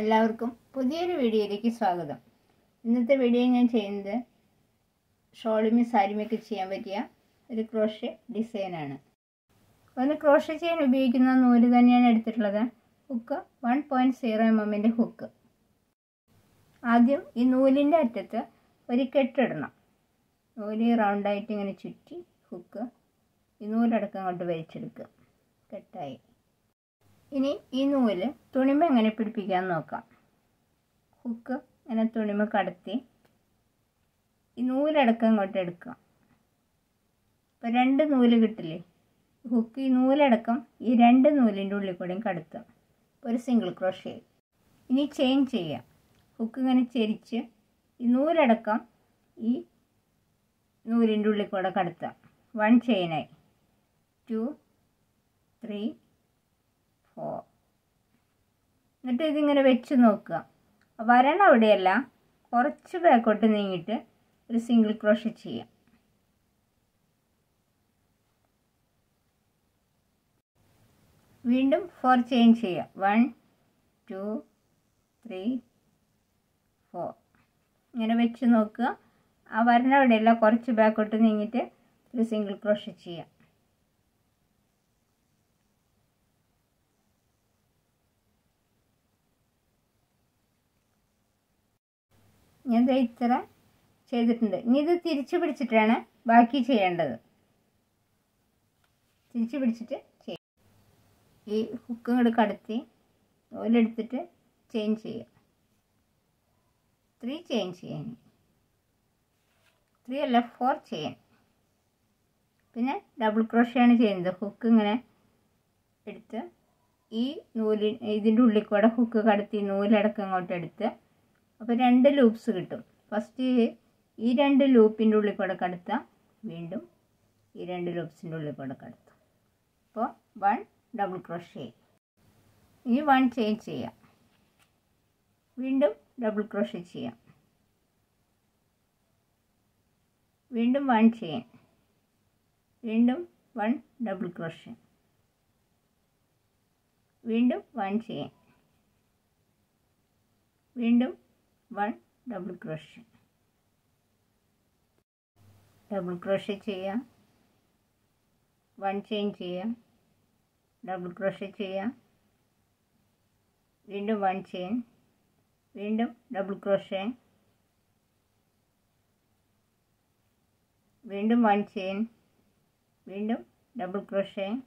എല്ലാവർക്കും പുതിയൊരു വീഡിയോയിലേക്ക് സ്വാഗതം. ഇന്നത്തെ വീഡിയോ ഞാൻ ചെയ്യുന്നത് ഷോളിമി സാരിമൊക്കെ ചെയ്യാൻ പറ്റിയ ഒരു ക്രോഷ് ഡിസൈനാണ്. ഒന്ന് ക്രോഷ് ചെയ്യാൻ ഉപയോഗിക്കുന്ന നൂൽ തന്നെയാണ് എടുത്തിട്ടുള്ളത്. Hook one point zero M എമ്മിന്റെ ഹുക്ക്. ആദ്യം ഈ നൂലിന്റെ അറ്റത്ത് ഒരു കെട്ടിടണം നൂൽ റൗണ്ടായിട്ട് ഇങ്ങനെ ചുറ്റി ഹുക്ക് ഈ നൂലടക്കം കൊണ്ട് വലിച്ചെടുക്കുക. കെട്ടായി. ഇനി ഈ നൂൽ തുണിമ എങ്ങനെ പിടിപ്പിക്കാൻ നോക്കാം. ഹുക്ക് ഇങ്ങനെ തുണിമ കടത്തി ഈ നൂലടക്കം ഇങ്ങോട്ട് എടുക്കുക ഇപ്പോൾ രണ്ട് നൂൽ കിട്ടില്ലേ? ഹുക്ക് ഈ നൂലടക്കം ഈ രണ്ട് നൂലിന്റെ ഉള്ളിൽ കൂടെയും കടത്തുക. ഒരു സിംഗിൾ ക്രോഷേ ഇനി ചെയിൻ ചെയ്യാം. ഹുക്ക് ഇങ്ങനെ ചെരിച്ച് ഈ നൂലടക്കം ഈ നൂലിന്റെ ഉള്ളിൽ കൂടെ കടത്താം. വൺ ചെയിനായി ടു ത്രീ ഫോർ എന്നിട്ട് ഇതിങ്ങനെ വെച്ച് നോക്കുക. വരണ അവിടെയല്ല. കുറച്ച് ബാക്കോട്ട് നീങ്ങിയിട്ട് ഒരു സിംഗിൾ ക്രോഷ് ചെയ്യാം. വീണ്ടും ഫോർ ചെയിൻ ചെയ്യാം. വൺ ടു ത്രീ ഫോർ ഇങ്ങനെ വെച്ച് നോക്കുക. ആ വരണ അവിടെയല്ല കുറച്ച് ബാക്കോട്ട് നീങ്ങിയിട്ട് ഒരു സിംഗിൾ ക്രോഷ് ചെയ്യാം. ഞാൻ ദേ ഇത്ര ചെയ്തിട്ടുണ്ട്. ഇനി ഇത് തിരിച്ചു പിടിച്ചിട്ടാണ് ബാക്കി ചെയ്യേണ്ടത്. തിരിച്ചു പിടിച്ചിട്ട് ചെയ്യും ഈ ഹുക്ക് ഇങ്ങോട്ട് കടത്തി ഓലെടുത്തിട്ട് ചെയിൻ ചെയ്യുക ത്രീ ചെയിൻ ചെയ്യാൻ ത്രീ അല്ല ഫോർ ചെയിൻ പിന്നെ ഡബിൾ ക്രോഷയാണ് ചെയ്യുന്നത്. ഹുക്ക് ഇങ്ങനെ എടുത്ത് ഈ നൂലിൻ ഇതിന്റെ ഉള്ളിൽ കൂടെ ഹുക്ക് കടത്തി നൂലടക്കം ഇങ്ങോട്ട് എടുത്ത് അപ്പോൾ രണ്ട് ലൂപ്സ് കിട്ടും. ഫസ്റ്റ് ഈ രണ്ട് ലൂപ്പിന്റെ ഉള്ളിൽ കൂടെ കടത്താം. വീണ്ടും ഈ രണ്ട് ലൂപ്സിന്റെ ഉള്ളിൽ കൂടെ കടത്താം. അപ്പോൾ വൺ ഡബിൾ ക്രോഷേ ഇനി വൺ ചെയിൻ ചെയ്യാം. വീണ്ടും ഡബിൾ ക്രോഷേ ചെയ്യാം. വീണ്ടും വൺ ചെയിൻ വീണ്ടും വൺ ഡബിൾ ക്രോഷേ വീണ്ടും വൺ ചെയിൻ വീണ്ടും one double crochet. Double crochet ചെയ്യാം. വൺ ചെയിൻ ചെയ്യാം. ഡബിൾ ക്രോഷ് ചെയ്യാം. വീണ്ടും വൺ ചെയിൻ. വീണ്ടും ഡബിൾ ക്രോഷ്. വീണ്ടും വൺ ചെയിൻ. വീണ്ടും double crochet.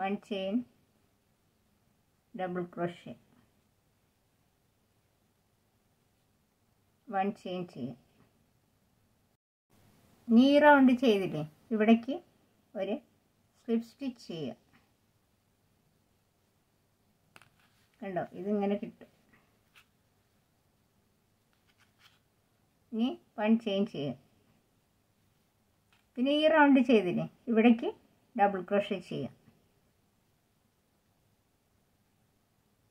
One chain. Double crochet. One chain ചെയ്യും നീ റൗണ്ട് ചെയ്തില്ലേ? ഇവിടേക്ക് ഒരു സ്ലിപ്പ് സ്റ്റിച്ച് ചെയ്യുക കണ്ടോ? ഇതിങ്ങനെ കിട്ടും. ഇനി വൺ ചെയിൻ ചെയ്യുക പിന്നെ ഈ റൗണ്ട് ചെയ്തില്ലേ? ഇവിടേക്ക് ഡബിൾ ക്രോഷ് ചെയ്യുക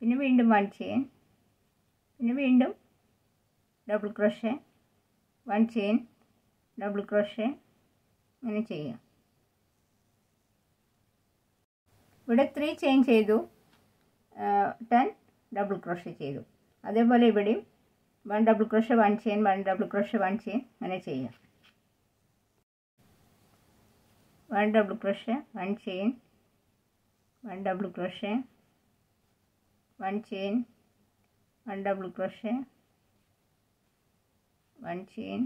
പിന്നെ വീണ്ടും വൺ ചെയിൻ പിന്നെ വീണ്ടും double crochet one chain double crochet ഇങ്ങനെ ചെയ്യുക. ഇവിടെ ത്രീ ചെയിൻ ചെയ്തു. ടെൻ ഡബിൾ ക്രോഷേ ചെയ്തു. അതേപോലെ ഇവിടെയും one double crochet one chain one double crochet one chain അങ്ങനെ ചെയ്യുക. One double crochet one chain one double crochet one chain one double crochet one chain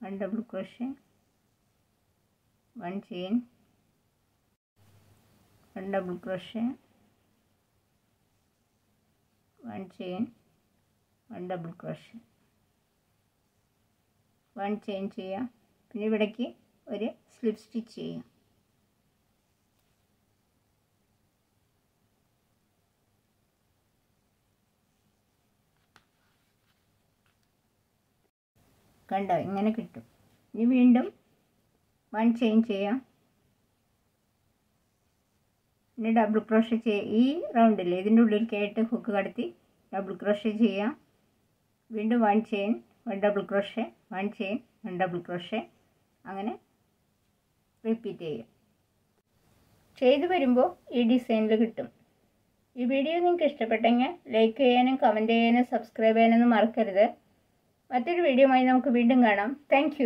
one double crochet one chain one double crochet one chain one double crochet one chain ചെയ്യാം പിന്നെ ഇവിടേക്ക് ഒരു slip stitch ചെയ്യാം കണ്ടോ? ഇങ്ങനെ കിട്ടും. ഇനി വീണ്ടും വൺ ചെയിൻ ചെയ്യാം. ഇനി ഡബിൾ ക്രോഷ ചെയ്യാം ഈ റൗണ്ടിൽ ഇതിന്റെ ഉള്ളിലേക്കായിട്ട് ഹുക്ക് കടത്തി ഡബിൾ ക്രോഷ ചെയ്യാം. വീണ്ടും one chain one double crochet one chain one double crochet അങ്ങനെ റിപ്പീറ്റ് ചെയ്യാം. ചെയ്തു വരുമ്പോൾ ഈ ഡിസൈനിൽ കിട്ടും. ഈ വീഡിയോ നിങ്ങൾക്ക് ഇഷ്ടപ്പെട്ടെങ്കിൽ ലൈക്ക് ചെയ്യാനും കമന്റ് ചെയ്യാനും സബ്സ്ക്രൈബ് ചെയ്യാനൊന്നും മറക്കരുത്. മറ്റൊരു വീഡിയോയുമായി നമുക്ക് വീണ്ടും കാണാം. താങ്ക്